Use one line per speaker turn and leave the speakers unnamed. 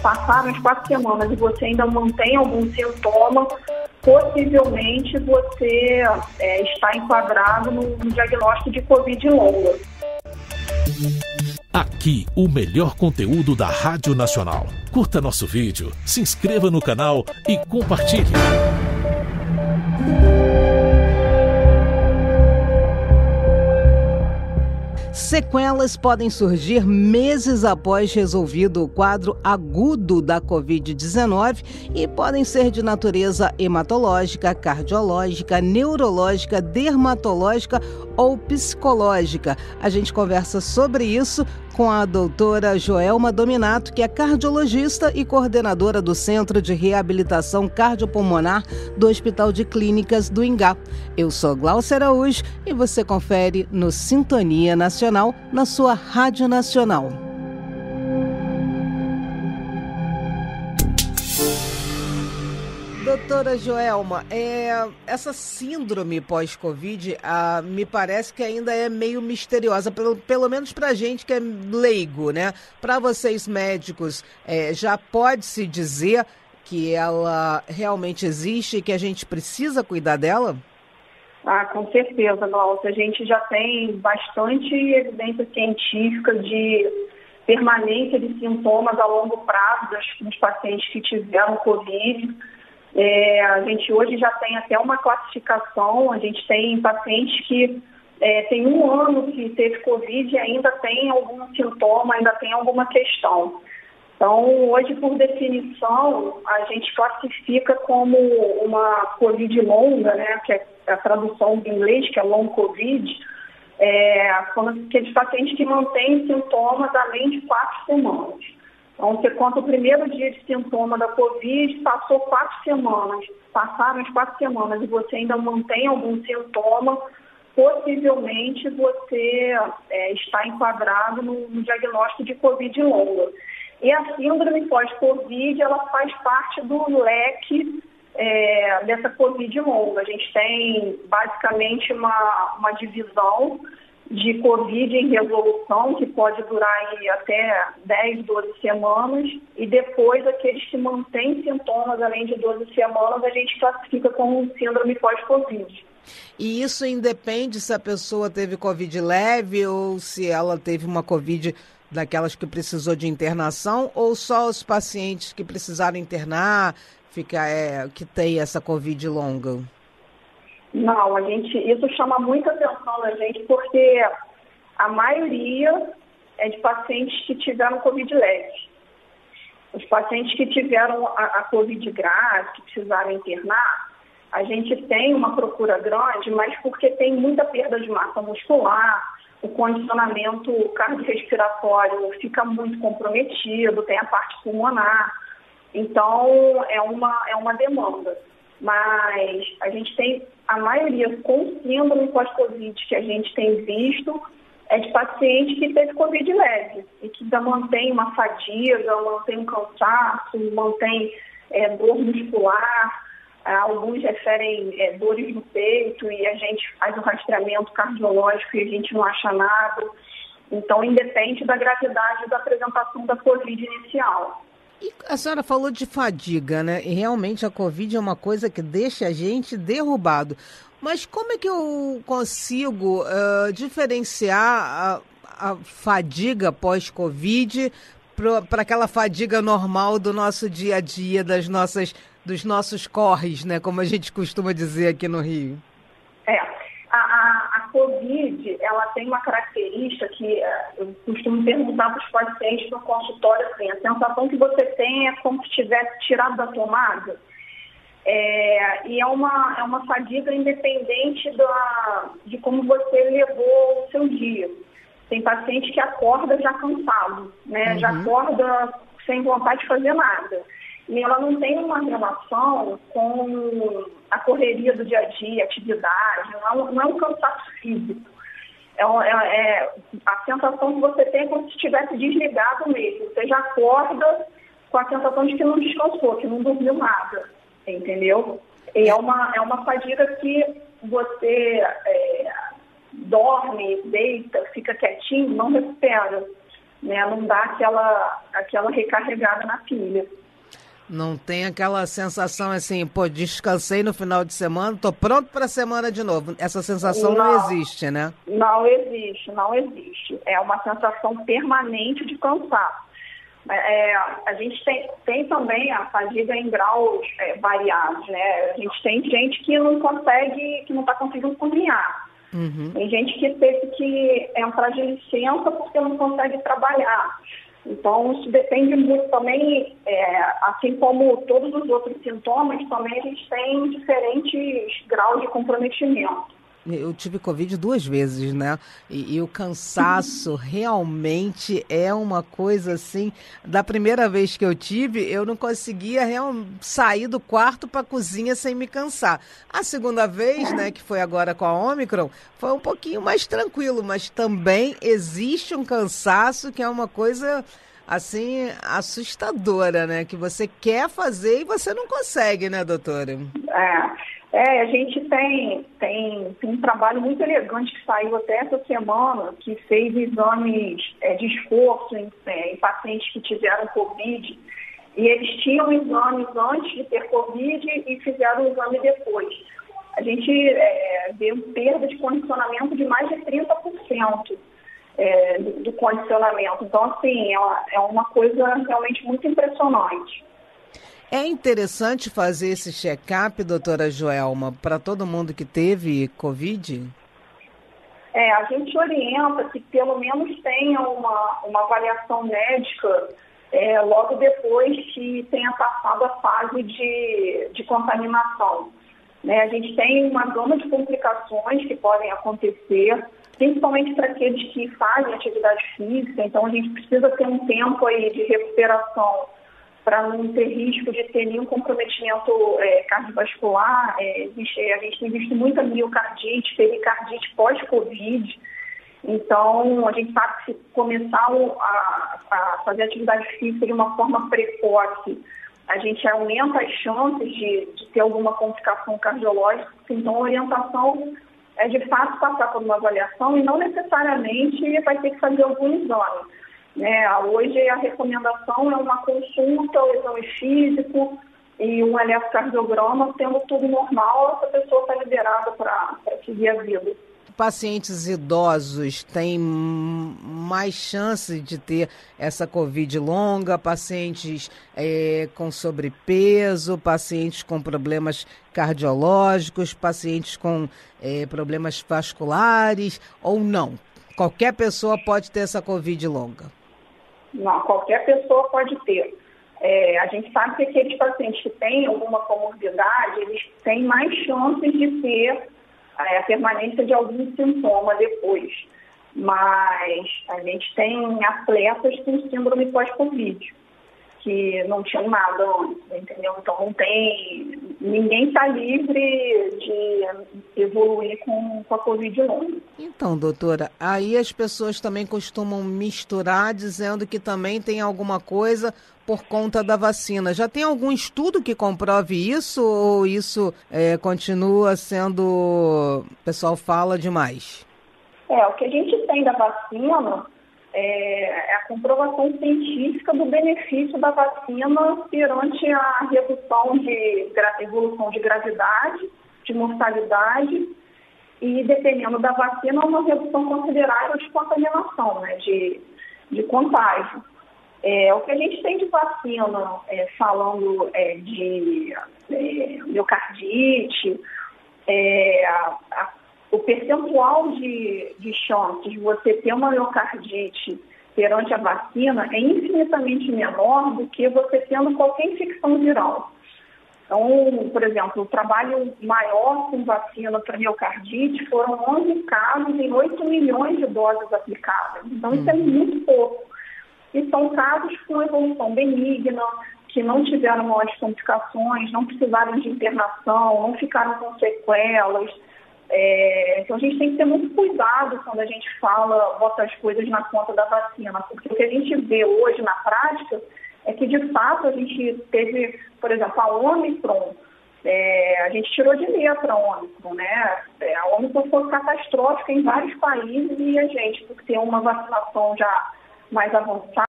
passaram as quatro semanas e você ainda mantém algum sintoma, possivelmente você é, está enquadrado no, no diagnóstico de Covid longa.
Aqui, o melhor conteúdo da Rádio Nacional. Curta nosso vídeo, se inscreva no canal e compartilhe.
Sequelas podem surgir meses após resolvido o quadro agudo da Covid-19 e podem ser de natureza hematológica, cardiológica, neurológica, dermatológica ou psicológica. A gente conversa sobre isso com a doutora Joelma Dominato, que é cardiologista e coordenadora do Centro de Reabilitação Cardiopulmonar do Hospital de Clínicas do Ingá. Eu sou Glaucia Araújo e você confere no Sintonia Nacional, na sua Rádio Nacional. Doutora Joelma, é, essa síndrome pós-Covid ah, me parece que ainda é meio misteriosa, pelo, pelo menos para a gente que é leigo, né? Para vocês médicos, é, já pode-se dizer que ela realmente existe e que a gente precisa cuidar dela?
Ah, com certeza, Glaucia. A gente já tem bastante evidência científica de permanência de sintomas a longo prazo dos pacientes que tiveram Covid. É, a gente hoje já tem até uma classificação, a gente tem pacientes que é, tem um ano que teve Covid e ainda tem algum sintoma, ainda tem alguma questão. Então, hoje, por definição, a gente classifica como uma Covid longa, né, que é a tradução do inglês, que é long Covid, é, aqueles pacientes que mantêm sintomas além de quatro semanas. Então, você conta o primeiro dia de sintoma da Covid, passou quatro semanas, passaram as quatro semanas e você ainda mantém algum sintoma, possivelmente você é, está enquadrado no, no, diagnóstico de Covid longa. E a síndrome pós-Covid, ela faz parte do leque é, dessa Covid longa. A gente tem basicamente uma, uma divisão de Covid em resolução, que pode durar até 10, 12 semanas, e depois aqueles que mantêm sintomas além de 12 semanas, a gente classifica como síndrome pós-Covid.
E isso independe se a pessoa teve Covid leve ou se ela teve uma Covid daquelas que precisou de internação, ou só os pacientes que precisaram internar, fica, é, que tem essa Covid longa?
Não, a gente, isso chama muita atenção da gente porque a maioria é de pacientes que tiveram Covid leve. Os pacientes que tiveram a, a Covid grave, que precisaram internar, a gente tem uma procura grande, mas porque tem muita perda de massa muscular, o condicionamento cardiorrespiratório fica muito comprometido, tem a parte pulmonar. Então, é uma, é uma demanda. Mas a gente tem a maioria com síndrome pós-Covid que a gente tem visto é de paciente que teve Covid leve e que ainda mantém uma fadiga, mantém um cansaço, mantém é, dor muscular, alguns referem é, dores no peito e a gente faz o rastreamento cardiológico e a gente não acha nada. Então, independe da gravidade da apresentação da Covid inicial.
E a senhora falou de fadiga, né? E realmente a Covid é uma coisa que deixa a gente derrubado. Mas como é que eu consigo uh, diferenciar a, a fadiga pós-Covid para aquela fadiga normal do nosso dia a dia, das nossas, dos nossos corres, né? Como a gente costuma dizer aqui no Rio.
É, a, Covid, ela tem uma característica que eh, eu costumo perguntar para os pacientes no consultório, assim, a sensação que você tem é como se tivesse tirado da tomada. É, e é uma, é uma fadiga independente da, de como você levou o seu dia. Tem paciente que acorda já cansado, né? Uhum. Já acorda sem vontade de fazer nada. E ela não tem uma relação com a correria do dia a dia, atividade, não é um, não é um cansaço físico. É, é, é, a sensação que você tem é como se estivesse desligado mesmo. Você já acorda com a sensação de que não descansou, que não dormiu nada, entendeu? E é uma, é uma fadiga que você é, dorme, deita, fica quietinho, não recupera. né? Não dá aquela, aquela recarregada na pilha.
Não tem aquela sensação assim, pô, descansei no final de semana, tô pronto para a semana de novo. Essa sensação não, não, existe, né?
Não existe, não existe. É uma sensação permanente de cansaço. É, a gente tem, tem também a fadiga em graus é, variados, né? A gente tem gente que não consegue, que não está conseguindo cozinhar. Uhum. Tem gente que teve que entrar de licença porque não consegue trabalhar. Então, isso depende muito também, é, assim como todos os outros sintomas, também a gente tem diferentes graus de comprometimento.
Eu tive Covid duas vezes, né? E, e, o cansaço realmente é uma coisa assim. Da primeira vez que eu tive, eu não conseguia real, sair do quarto para a cozinha sem me cansar. A segunda vez, né, que foi agora com a Omicron, foi um pouquinho mais tranquilo, mas também existe um cansaço que é uma coisa assim assustadora, né? Que você quer fazer e você não consegue, né, doutora?
É. É, a gente tem, tem, tem um trabalho muito elegante que saiu até essa semana, que fez exames é, de esforço em, é, em, pacientes que tiveram Covid. E eles tinham exames antes de ter Covid e fizeram o exame depois. A gente é, deu perda de condicionamento de mais de 30% é, do, condicionamento. Então, assim, é uma, é uma coisa realmente muito impressionante.
É interessante fazer esse check-up, doutora Joelma, para todo mundo que teve Covid?
É, a gente orienta que pelo menos tenha uma, uma avaliação médica é, logo depois que tenha passado a fase de, de contaminação. Né, a gente tem uma gama de complicações que podem acontecer, principalmente para aqueles que fazem atividade física, então a gente precisa ter um tempo aí de recuperação para não ter risco de ter nenhum comprometimento é, cardiovascular. É, existe, a gente tem visto muita miocardite, pericardite pós-Covid. Então, a gente sabe que se começar a, a, fazer atividade física de uma forma precoce, a gente aumenta as chances de, de ter alguma complicação cardiológica. Então, a orientação é de fato passar por uma avaliação e não necessariamente vai ter que fazer algum exame. Né? Hoje a recomendação é uma consulta, o exame físico e um eletrocardiograma, tendo tudo normal, essa pessoa está liberada para seguir a vida.
Pacientes idosos têm mais chance de ter essa Covid longa, pacientes é, com sobrepeso, pacientes com problemas cardiológicos, pacientes com é, problemas vasculares ou não? Qualquer pessoa pode ter essa Covid longa?
Não, qualquer pessoa pode ter. É, a gente sabe que aqueles pacientes que têm alguma comorbidade, eles têm mais chances de ter é, a permanência de algum sintoma depois. Mas a gente tem atletas com síndrome pós-Covid que não tinham nada antes, entendeu? Então não tem. Ninguém está livre de evoluir com, com a Covid longa.
Então, doutora, aí as pessoas também costumam misturar dizendo que também tem alguma coisa por conta da vacina. Já tem algum estudo que comprove isso ou isso é, continua sendo. O pessoal fala demais?
É, o que a gente tem da vacina é, é, a comprovação científica do benefício da vacina perante a redução de evolução de gravidade, de mortalidade e, dependendo da vacina, uma redução considerável de contaminação, né, de, de contágio. É, o que a gente tem de vacina, é, falando é, de é, miocardite, é, a, a o percentual de, de chances de você ter uma miocardite perante a vacina é infinitamente menor do que você tendo qualquer infecção viral. Então, por exemplo, o trabalho maior com vacina para miocardite foram 11 casos em 8 milhões de doses aplicadas. Então, isso é uhum. muito pouco. E são casos com evolução benigna, que não tiveram maiores complicações, não precisaram de internação, não ficaram com sequelas. É, então a gente tem que ter muito cuidado quando a gente fala, bota as coisas na conta da vacina, porque o que a gente vê hoje na prática é que de fato a gente teve, por exemplo, a Omicron, é, a gente tirou de letra a Omicron, né? É, a Omicron foi catastrófica em vários países e a gente, por ter uma vacinação já mais avançada